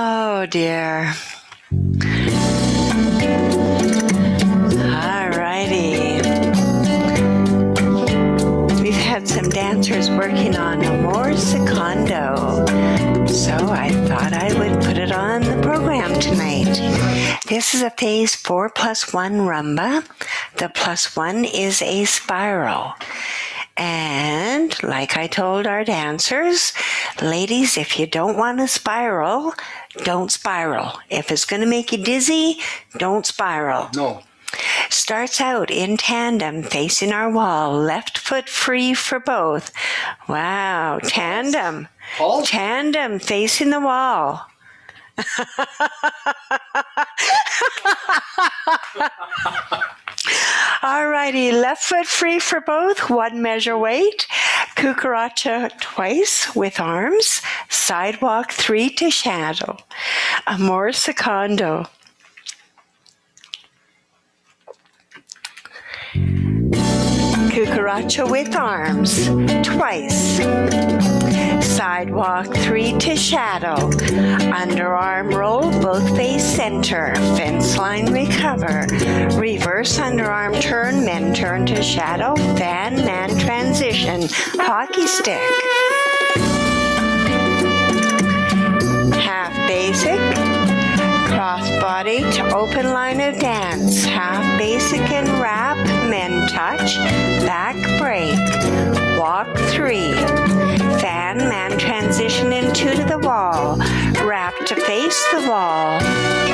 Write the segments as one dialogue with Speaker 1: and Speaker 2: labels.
Speaker 1: Oh dear. Alrighty. We've had some dancers working on Amor Secondo, so I thought I would put it on the program tonight. This is a phase four plus one rumba. The plus one is a spiral. And like I told our dancers, ladies, if you don't want to spiral, don't spiral. If it's going to make you dizzy, don't spiral.
Speaker 2: No.
Speaker 1: Starts out in tandem facing our wall, left foot free for both. Wow, tandem.
Speaker 2: Pulse?
Speaker 1: Tandem facing the wall. Alrighty, left foot free for both, one measure weight. Cucaracha twice with arms. Sidewalk three to shadow. Amor secondo. Cucaracha with arms twice. Sidewalk three to shadow. Underarm roll, both face center. Fence line recover. Reverse underarm turn, men turn to shadow. Fan man transition. Hockey stick. Half basic. Cross body to open line of dance. Half basic and wrap. Men touch. Back break. Walk three. Fan man transition into to the wall. Wrap to face the wall.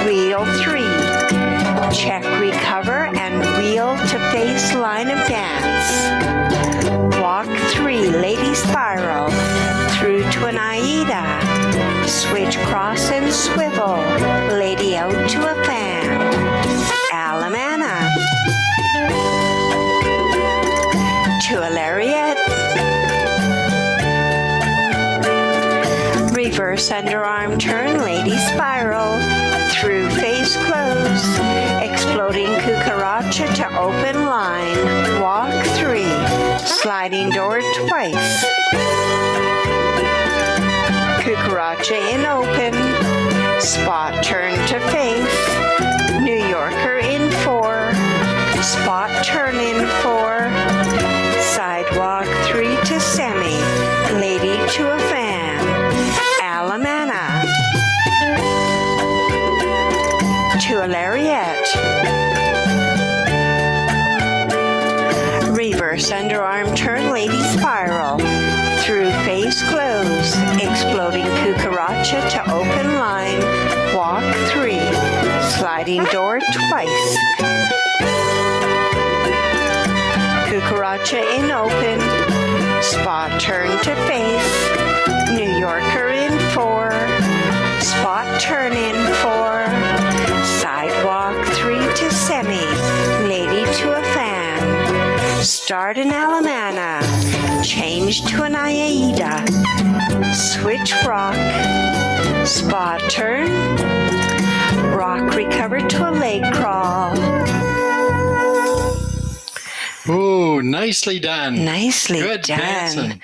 Speaker 1: Wheel three. Check recover and wheel to face line of dance. Walk three. Lady spiral. Through to an Aida. Switch cross and swivel. Lady out to a Reverse underarm turn, lady spiral. Through face close. Exploding cucaracha to open line. Walk three. Sliding door twice. Cucaracha in open. Spot turn to face. Lariat. Reverse underarm turn lady spiral. Through face close. Exploding cucaracha to open line. Walk three. Sliding door twice. Cucaracha in open. Spot turn to face. Start an Alemana. Change to an Aida. Switch rock. Spot turn. Rock recover to a leg crawl.
Speaker 2: Oh, nicely done.
Speaker 1: Nicely
Speaker 2: Good
Speaker 1: done.
Speaker 2: dancing.